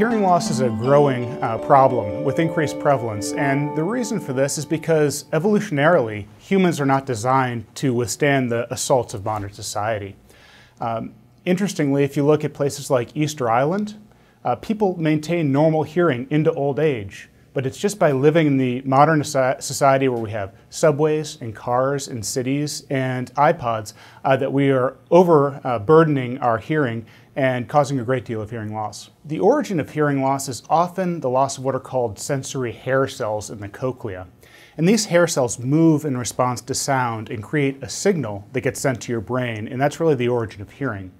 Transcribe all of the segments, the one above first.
Hearing loss is a growing uh, problem with increased prevalence, and the reason for this is because evolutionarily, humans are not designed to withstand the assaults of modern society. Um, interestingly, if you look at places like Easter Island, uh, people maintain normal hearing into old age, but it's just by living in the modern society where we have subways and cars and cities and iPods uh, that we are overburdening our hearing and causing a great deal of hearing loss. The origin of hearing loss is often the loss of what are called sensory hair cells in the cochlea. And these hair cells move in response to sound and create a signal that gets sent to your brain, and that's really the origin of hearing.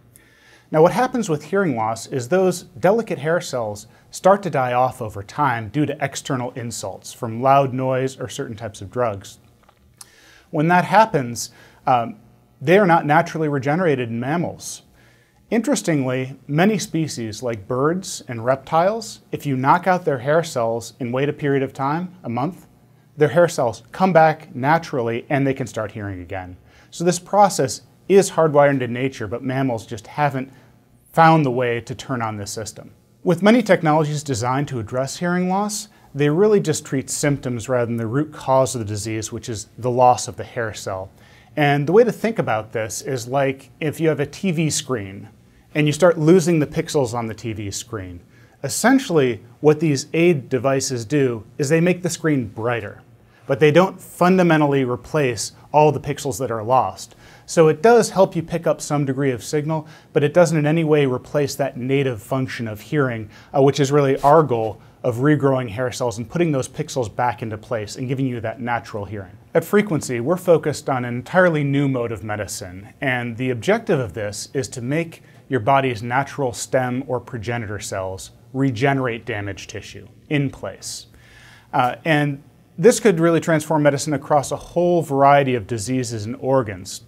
Now, what happens with hearing loss is those delicate hair cells start to die off over time due to external insults from loud noise or certain types of drugs. When that happens, um, they are not naturally regenerated in mammals. Interestingly, many species like birds and reptiles, if you knock out their hair cells and wait a period of time, a month, their hair cells come back naturally and they can start hearing again. So this process is hardwired in nature, but mammals just haven't found the way to turn on this system. With many technologies designed to address hearing loss, they really just treat symptoms rather than the root cause of the disease, which is the loss of the hair cell. And the way to think about this is like if you have a TV screen and you start losing the pixels on the TV screen. Essentially, what these aid devices do is they make the screen brighter, but they don't fundamentally replace all the pixels that are lost. So it does help you pick up some degree of signal, but it doesn't in any way replace that native function of hearing, uh, which is really our goal of regrowing hair cells and putting those pixels back into place and giving you that natural hearing. At Frequency, we're focused on an entirely new mode of medicine, and the objective of this is to make your body's natural stem or progenitor cells regenerate damaged tissue in place. Uh, and this could really transform medicine across a whole variety of diseases and organs.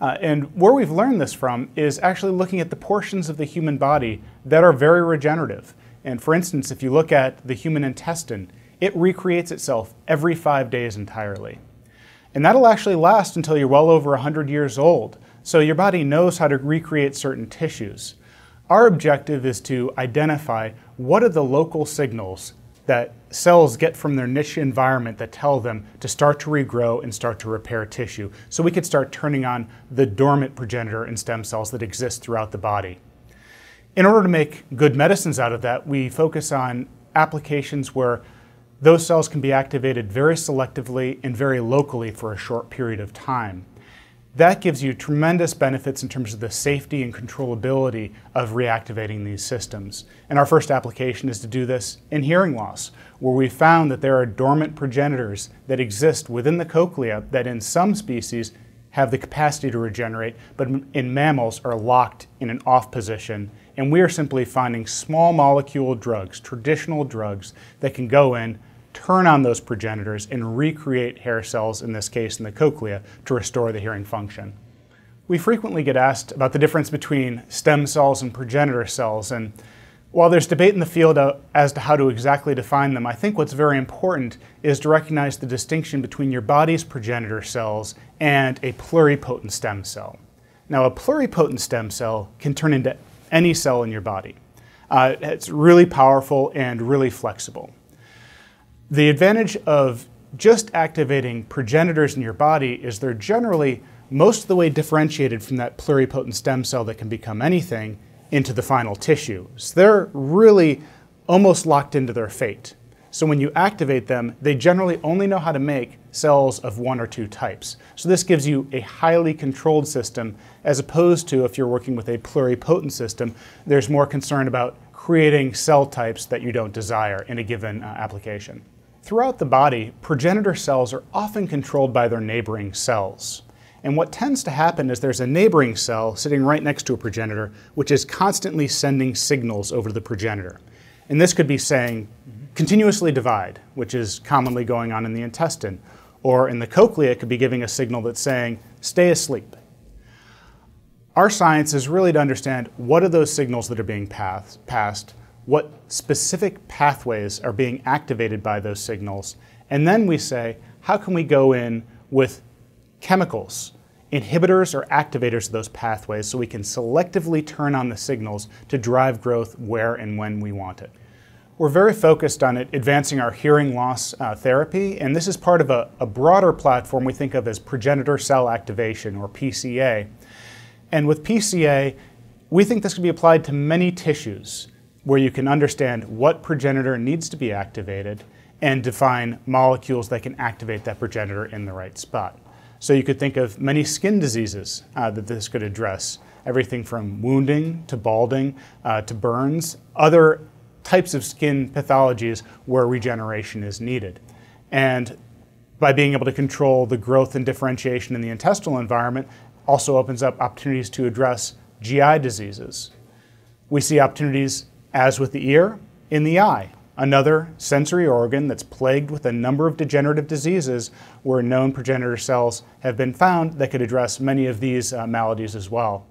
Uh, and where we've learned this from is actually looking at the portions of the human body that are very regenerative. And for instance, if you look at the human intestine, it recreates itself every five days entirely. And that'll actually last until you're well over 100 years old. So your body knows how to recreate certain tissues. Our objective is to identify what are the local signals that cells get from their niche environment that tell them to start to regrow and start to repair tissue. So we could start turning on the dormant progenitor and stem cells that exist throughout the body. In order to make good medicines out of that, we focus on applications where those cells can be activated very selectively and very locally for a short period of time. That gives you tremendous benefits in terms of the safety and controllability of reactivating these systems. And our first application is to do this in hearing loss, where we found that there are dormant progenitors that exist within the cochlea that in some species have the capacity to regenerate, but in mammals are locked in an off position. And we are simply finding small molecule drugs, traditional drugs, that can go in, turn on those progenitors and recreate hair cells, in this case in the cochlea, to restore the hearing function. We frequently get asked about the difference between stem cells and progenitor cells, and while there's debate in the field uh, as to how to exactly define them, I think what's very important is to recognize the distinction between your body's progenitor cells and a pluripotent stem cell. Now, a pluripotent stem cell can turn into any cell in your body. Uh, it's really powerful and really flexible. The advantage of just activating progenitors in your body is they're generally most of the way differentiated from that pluripotent stem cell that can become anything into the final tissue. So they're really almost locked into their fate. So when you activate them, they generally only know how to make cells of one or two types. So this gives you a highly controlled system as opposed to if you're working with a pluripotent system, there's more concern about creating cell types that you don't desire in a given uh, application. Throughout the body, progenitor cells are often controlled by their neighboring cells. And what tends to happen is there's a neighboring cell sitting right next to a progenitor, which is constantly sending signals over to the progenitor. And this could be saying, continuously divide, which is commonly going on in the intestine. Or in the cochlea, it could be giving a signal that's saying, stay asleep. Our science is really to understand what are those signals that are being passed, what specific pathways are being activated by those signals. And then we say, how can we go in with chemicals inhibitors or activators of those pathways so we can selectively turn on the signals to drive growth where and when we want it. We're very focused on it, advancing our hearing loss uh, therapy, and this is part of a, a, broader platform we think of as progenitor cell activation, or PCA. And with PCA, we think this can be applied to many tissues where you can understand what progenitor needs to be activated and define molecules that can activate that progenitor in the right spot. So you could think of many skin diseases uh, that this could address, everything from wounding to balding uh, to burns, other types of skin pathologies where regeneration is needed. And by being able to control the growth and differentiation in the intestinal environment also opens up opportunities to address GI diseases. We see opportunities, as with the ear, in the eye, another sensory organ that's plagued with a number of degenerative diseases where known progenitor cells have been found that could address many of these uh, maladies as well.